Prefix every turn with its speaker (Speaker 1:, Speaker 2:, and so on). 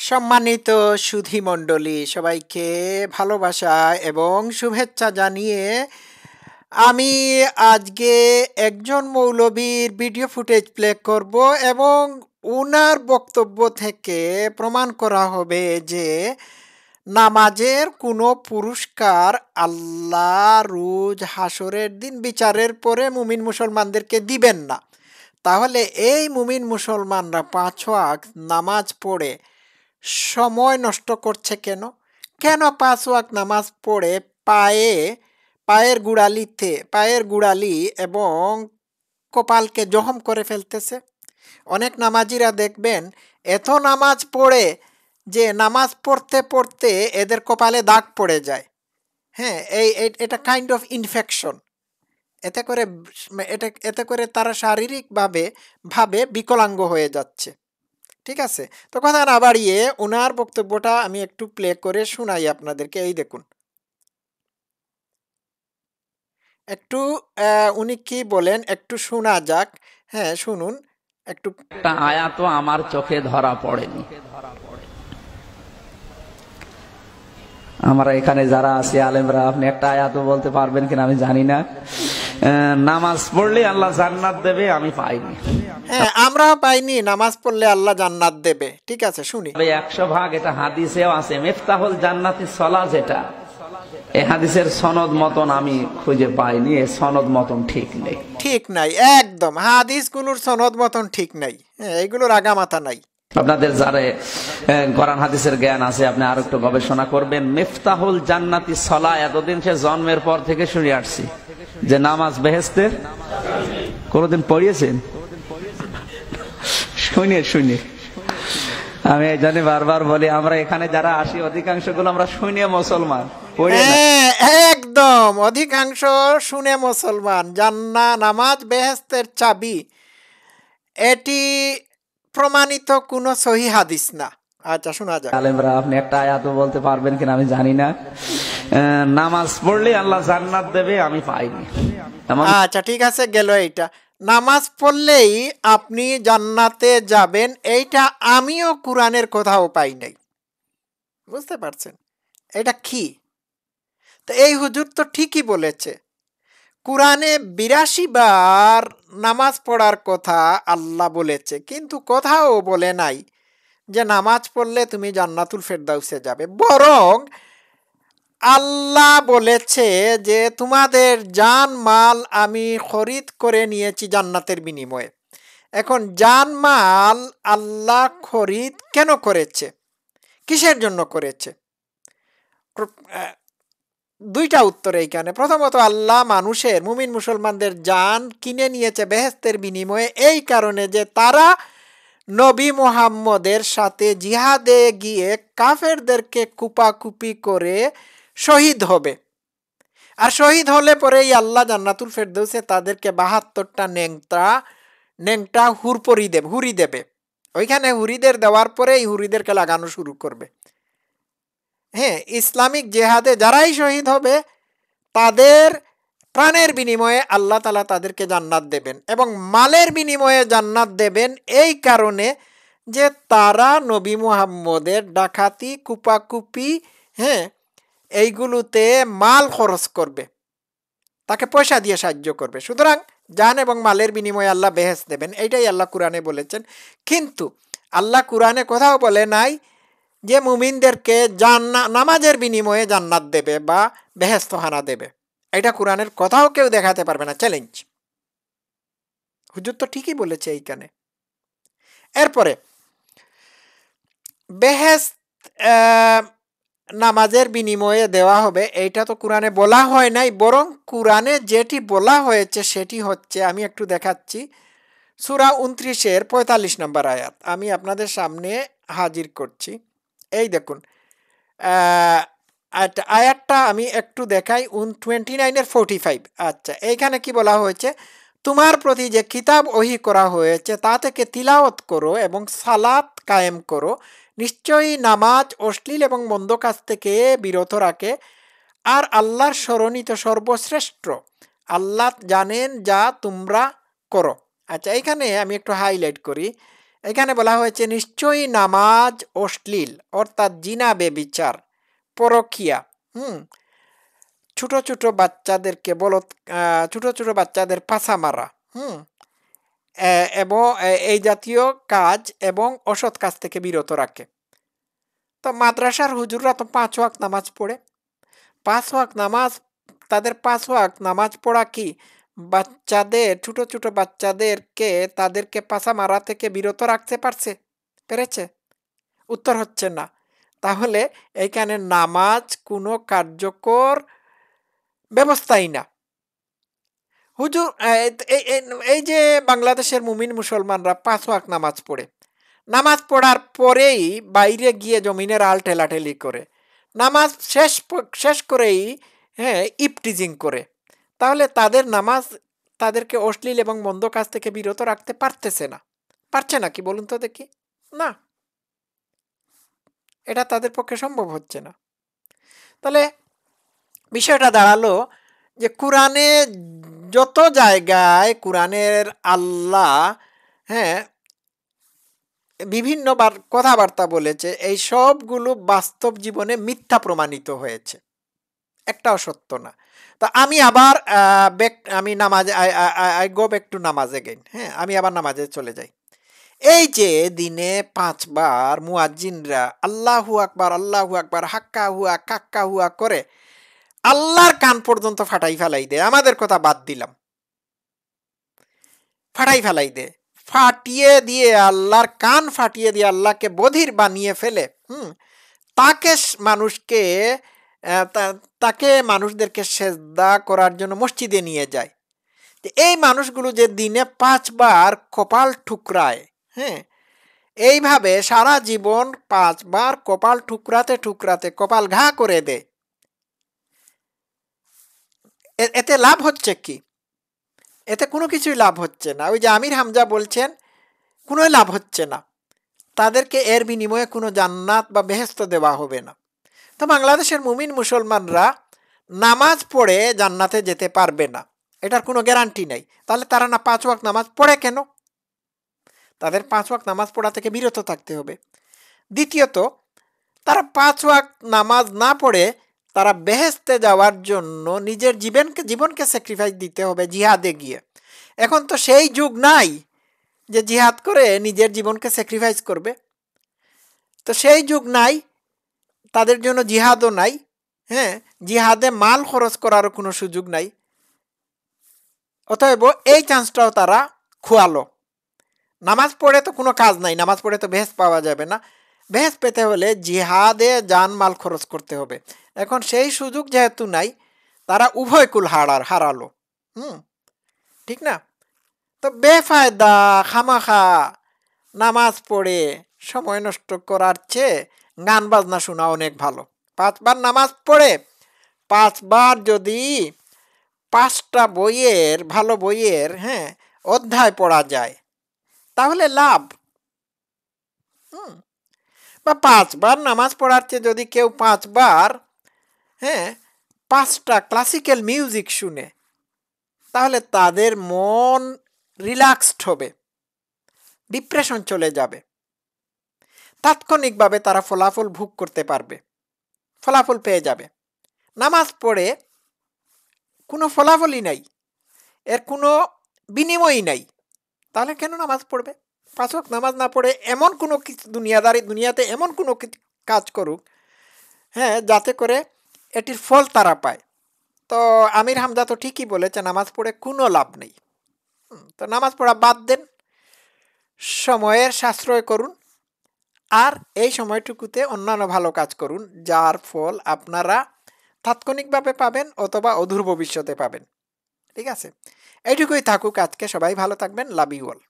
Speaker 1: সম্মানিত সুধী মণ্ডলী, সবাইকে ভালোবাসা এবং শুভেচ্ছা জানিয়ে আমি আজকে একজন মৌলবীর ভিডিও ফুটেজ প্লে করব এবং উনার বক্তব্য থেকে প্রমাণ করা হবে যে নামাজের কোনো পুরস্কার আল্লাহ রুজ হাসরের দিন বিচারের পরে মুমিন মুসলমানদেরকে দিবেন না। তাহলে এই মুমিন মুসলমানরা পাঁচ নামাজ পড়ে সময় নষ্ট করছে কেন? কেন পাঁচ ওয়াক্ত নামাজ পড়ে পায়ে, পায়ের গুড়ালিতে, পায়ের গুড়ালি এবং কপালকে জখম করে ফেলতেছে? অনেক নামাজিরা দেখবেন এত নামাজ পড়ে যে নামাজ পড়তে পড়তে এদের কপালে দাগ পড়ে যায়। হ্যাঁ এই এটা কাইন্ড অফ ইনফেকশন এতে করে এটা এতে করে তারা শারীরিকভাবে, ভাবে বিকলাঙ্গ হয়ে যাচ্ছে। ঠিক আছে? তো কথা না বাড়িয়ে ওনার বক্তব্যটা আমি একটু প্লে করে শোনাই আপনাদেরকে, এই দেখুন। একটু উনি কি বলেন? একটু শোনা যাক। হ্যাঁ শুনুন। একটু
Speaker 2: আয়াত আমার চোখে ধরা পড়েনি। আমরা এখানে যারা আছি, আলেমরা, আপনি একটা আয়াত বলতে পারবেন কিনা আমি জানি না। নামাজ পড়লে আল্লাহ জান্নাত দেবে আমি পাইনি।
Speaker 1: হ্যাঁ আমরাও পাইনি নামাজ পড়লে আল্লাহ জান্নাত দেবে। ঠিক আছে শুনি।
Speaker 2: একশো ভাগ এটা হাদিসেও আছে। মেফতাহুল জান্নাতি সলা যেটা হাদিসের সনদ মতন আমি খুঁজে পাইনি সনদ মতন ঠিক নেই।
Speaker 1: ঠিক নাই একদম। হাদিসগুলোর সনদ মতন ঠিক নাই। আগামাথা নাই।
Speaker 2: আপনাদের যারা কোরআন হাদিসের জ্ঞান আছে আপনি আরও একটু গবেষণা করবেন। মিফতাহুল জান্নাতি সলা এতদিন সে জন্মের পর থেকে শুনে আসছি। যে নামাজ বেহেস্তের কোনদিন পড়িয়েছেন? শুনিয়ে শুনি। আমি এই বারবার বলি, আমরা এখানে যারা আসি অধিকাংশগুলো আমরা শুনিয়ে মুসলমান
Speaker 1: একদম, অধিকাংশ শুনে মুসলমান। জান্না, নামাজ বেহেস্তের চাবি। এটি প্রমাণিত কোনো সহি হাদিস না। আচ্ছা শোনা যায়
Speaker 2: আলেমরা আপনি একটা আয়াত বলতে পারবেন কিনা আমি জানি না। নামাজ পড়লে আল্লাহ জান্নাত দেবে আমি পাইনি।
Speaker 1: আচ্ছা ঠিক আছে গেল এইটা। নামাজ পড়লেই আপনি জান্নাতে যাবেন এইটা আমিও কোরআনের কোথাও পাই নাই। বুঝতে পারছেন? এটা কি? তো এই হুজুর তো ঠিকই বলেছে। কোরআনে বিরাশি বার নামাজ পড়ার কথা আল্লাহ বলেছে কিন্তু কোথাও বলে নাই। যে নামাজ পড়লে তুমি জান্নাতুল ফেরদাউসে যাবে। বরং আল্লাহ বলেছে যে তোমাদের জান মাল আমি খরিদ করে নিয়েছি জান্নাতের বিনিময়ে। এখন জান মাল আল্লাহ খরিদ কেন করেছে? কিসের জন্য করেছে? দুইটা উত্তর এইখানে। প্রথমত, আল্লাহ মানুষের, মুমিন মুসলমানদের জান কিনে নিয়েছে বেহেস্তের বিনিময়ে। এই কারণে যে তারা নবী মোহাম্মদের সাথে জিহাদে গিয়ে কাফেরদেরকে কুপাকুপি করে শহীদ হবে। আর শহীদ হলে পরেই আল্লাহ জান্নাতুল ফেরদৌসে তাদেরকে বাহাত্তরটা নেংটা নেংটা হুরপরি দেবে, হুরি দেবে। ওইখানে হুরিদের দেওয়ার পরেই হুরিদেরকে লাগানো শুরু করবে। হ্যাঁ ইসলামিক জেহাদে যারাই শহীদ হবে, তাদের প্রাণের বিনিময়ে আল্লাহ তালা তাদেরকে জান্নাত দেবেন এবং মালের বিনিময়ে জান্নাত দেবেন এই কারণে যে তারা নবী মুহাম্মদের ডাকাতি, কুপাকুপি হ্যাঁ এইগুলোতে মাল খরচ করবে। তাকে পয়সা দিয়ে সাহায্য করবে। সুতরাং জান এবং মালের বিনিময়ে আল্লাহ বেহেস দেবেন। এইটাই আল্লাহ কোরআনে বলেছেন। কিন্তু আল্লাহ কোরআনে কোথাও বলে নাই যে মুমিনদেরকে জান্না, নামাজের বিনিময়ে জান্নাত দেবে বা বেহেস্তহানা দেবে। এটা কোরআনের কথাও কেউ দেখাতে পারবে না চ্যালেঞ্জ হুজুর তো ঠিকই বলেছে এইখানে। এরপরে বেহেস নামাজের বিনিময়ে দেওয়া হবে, এইটা তো কোরআনে বলা হয় নাই, বরং কোরআনে যেটি বলা হয়েছে সেটি হচ্ছে, আমি একটু দেখাচ্ছি, সুরা উনত্রিশের পঁয়তাল্লিশ নম্বর আয়াত। আমি আপনাদের সামনে হাজির করছি। এই দেখুন আয়াতটা আমি একটু দেখাই, উন টোয়েন্টি নাইনের ফোরটি ফাইভ আচ্ছা এইখানে কি বলা হয়েছে? তোমার প্রতি যে কিতাব ওহি করা হয়েছে, তা থেকে তিলাওয়াত করো এবং সালাত কায়েম করো। নিশ্চয়ই নামাজ অশ্লীল এবং মন্দ কাজ থেকে বিরত রাখে। আর আল্লাহর স্মরণিত সর্বশ্রেষ্ঠ। আল্লাহ জানেন যা তোমরা করো। আচ্ছা এখানে আমি একটু হাইলাইট করি। এখানে বলা হয়েছে, নিশ্চয়ই নামাজ অশ্লীল, অর্থাৎ জিনা বেবিচার। পরকিয়া, হুম? ছোট ছোট বাচ্চাদেরকে বলত ছোট ছোট বাচ্চাদের পাশা মারা, হুম? এবং এই জাতীয় কাজ এবং অসৎ কাজ থেকে বিরত রাখে। তো মাদ্রাসার হুজুররা তো পাঁচ ওয়াক নামাজ পড়ে। পাঁচ ওয়াক নামাজ, তাদের পাঁচ ওয়াক নামাজ পড়া কি? বাচ্চাদের, ছোট ছোট বাচ্চাদেরকে, তাদেরকে পাশা মারা থেকে বিরত রাখতে পারছে? পেরেছে? উত্তর হচ্ছে না। তাহলে এইখানে নামাজ কোনো কার্যকর ব্যবস্থাই না। হুজুর এই যে বাংলাদেশের মুমিন মুসলমানরা পাঁচ ওয়াক নামাজ পড়ে। নামাজ পড়ার পরেই বাইরে গিয়ে জমিনের আল ঠেলাঠেলি করে। নামাজ শেষ শেষ করেই হ্যাঁ ইপটিজিং করে। তাহলে তাদের নামাজ তাদেরকে অশ্লীল এবং মন্দ কাজ থেকে বিরত রাখতে পারতেছে না। পারছে না কি বলুন তো দেখি। না। এটা তাদের পক্ষে সম্ভব হচ্ছে না। তাহলে বিষয়টা দাঁড়াল যে কোরআনে যত জায়গায় কোরআনের আল্লাহ হ্যাঁ বিভিন্ন কথাবার্তা বলেছে, এই সবগুলো বাস্তব জীবনে মিথ্যা প্রমাণিত হয়েছে। একটাও সত্য না। তা আমি আবার আমি নামাজ আই গো ব্যাক টু নামাজ এগেইন হ্যাঁ আমি আবার নামাজে চলে যাই। এই যে দিনে পাঁচবার মুয়াজ্জিনরা আল্লাহু আকবার আল্লাহু আকবার, হাক্কা হুয়া, কাক্কা হুয়া করে আল্লাহর কান পর্যন্ত ফাটাই ফেলাই দে আমাদের কথা বাদ দিলাম। ফাটাই ফেলাই দে ফাটিয়ে দিয়ে আল্লাহর কান ফাটিয়ে দিয়ে আল্লাহকে বধির বানিয়ে ফেলে, হুম, তাকে মানুষকে তাকে মানুষদেরকে সেজদা করার জন্য মসজিদে নিয়ে যায়। এই মানুষগুলো যে দিনে পাঁচবার কপাল ঠুকরায় হ্যাঁ এইভাবে সারা জীবন পাঁচবার কপাল ঠুকরাতে ঠুকরাতে কপাল ঘা করে দেয় এতে লাভ হচ্ছে কি? এতে কোনো কিছুই লাভ হচ্ছে না। ওই যে আমির হামজা বলছেন, কোনো লাভ হচ্ছে না। তাদেরকে এর বিনিময়ে কোনো জান্নাত বা বেহেস্ত দেওয়া হবে না। তো বাংলাদেশের মুমিন মুসলমানরা নামাজ পড়ে জান্নাতে যেতে পারবে না। এটার কোনো গ্যারান্টি নেই। তাহলে তারা না পাঁচ ওয়াক নামাজ পড়ে কেন? তাদের পাঁচ ওয়াক নামাজ পড়া থেকে বিরত থাকতে হবে। দ্বিতীয়ত, তারা পাঁচ ওয়াক নামাজ না পড়ে তারা বেহেস্তে যাওয়ার জন্য নিজের জীবনকে জীবনকে স্যাক্রিফাইস দিতে হবে জিহাদে গিয়ে। এখন তো সেই যুগ নাই যে জিহাদ করে নিজের জীবনকে স্যাক্রিফাইস করবে। তো সেই যুগ নাই, তাদের জন্য জিহাদও নাই হ্যাঁ জিহাদে মাল খরচ করারও কোনো সুযোগ নাই। অতএব এই চান্সটাও তারা খোয়ালো। নামাজ পড়ে তো কোনো কাজ নাই, নামাজ পড়ে তো ভেস পাওয়া যাবে না। ভেস পেতে হলে জিহাদে যান মাল খরচ করতে হবে। এখন সেই সুযোগ যেহেতু নাই, তারা উভয় কুল হারার হারালো। হুম, ঠিক না? তো বেফায়দা, খামাখা, নামাজ পড়ে সময় নষ্ট করার চেয়ে গান বাজনা শোনা অনেক ভালো। পাঁচবার নামাজ পড়ে, পাঁচবার যদি পাঁচটা বইয়ের, ভালো বইয়ের হ্যাঁ অধ্যায় পড়া যায়। তাহলে লাভ? হুম। বা পাঁচবার নামাজ পড়ার চেয়ে যদি কেউ পাঁচবার হ্যাঁ পাঁচটা ক্লাসিক্যাল মিউজিক শুনে, তাহলে তাদের মন রিল্যাক্সড হবে ডিপ্রেশন চলে যাবে। তাৎক্ষণিকভাবে তারা ফলাফল ভোগ করতে পারবে, ফলাফল পেয়ে যাবে। নামাজ পড়ে কোনো ফলাফলই নাই, এর কোনো বিনিময়ই নাই। তাহলে কেন নামাজ পড়বে? পাঁচক নামাজ না পড়ে এমন কোনো কিছু দুনিয়াদারি, দুনিয়াতে এমন কোনো কাজ করুক হ্যাঁ যাতে করে এটির ফল তারা পায়। তো আমির হামদা তো ঠিকই বলেছে নামাজ পড়ে কোনো লাভ নেই। তো নামাজ পড়া বাদ দেন, সময়ের সাশ্রয় করুন, আর এই সময়টুকুতে অন্যান্য ভালো কাজ করুন, যার ফল আপনারা তাৎক্ষণিকভাবে পাবেন অথবা অধুর ভবিষ্যতে পাবেন। ঠিক আছে? এইটুকুই থাকুক আজকে সবাই ভালো থাকবেন লাভ ইউ অল।